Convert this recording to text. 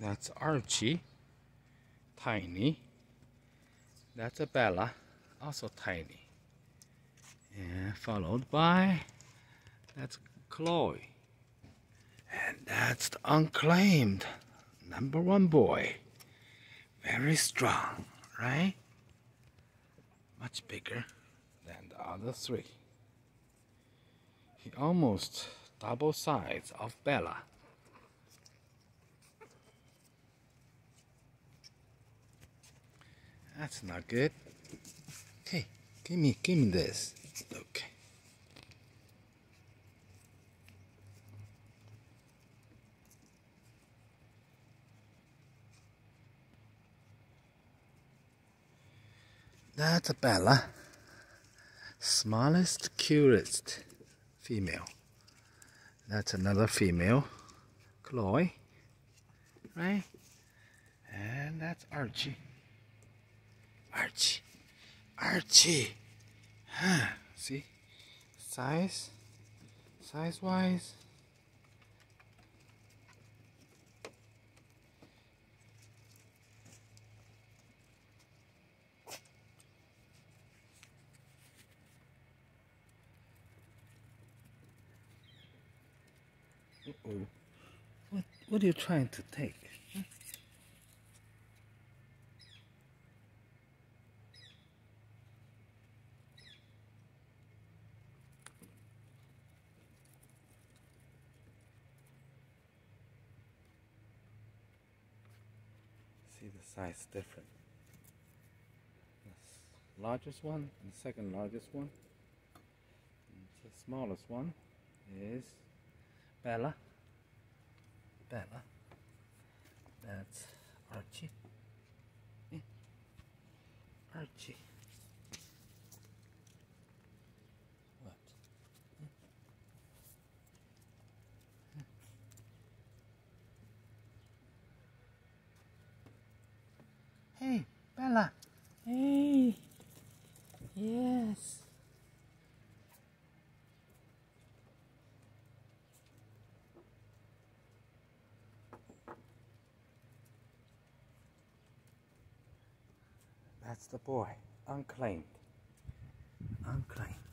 That's Archie, tiny. That's a Bella, also tiny. And followed by, that's Chloe. And that's the unclaimed number one boy. Very strong, right? Much bigger than the other three. He almost double size of Bella. That's not good. Hey, give me, give me this. Okay. That's a Bella. Smallest, cutest female. That's another female. Chloe. Right? And that's Archie. Archie. Archie. Huh. See? Size? Size wise? Uh oh. What, what are you trying to take? See the size different. The largest one and the second largest one. And the smallest one is Bella. Bella. That's Archie. Yeah. Archie. What? Hey, Bella. Hey. Yes. That's the boy. Unclaimed. Unclaimed.